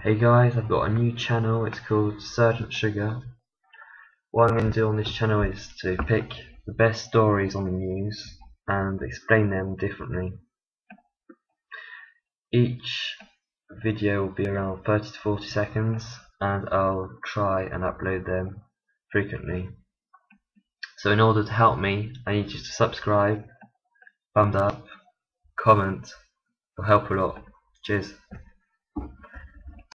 Hey guys, I've got a new channel, it's called Sergent Sugar. What I'm going to do on this channel is to pick the best stories on the news and explain them differently. Each video will be around 30 to 40 seconds and I'll try and upload them frequently. So in order to help me, I need you to subscribe, thumbs up, comment, it'll help a lot. Cheers.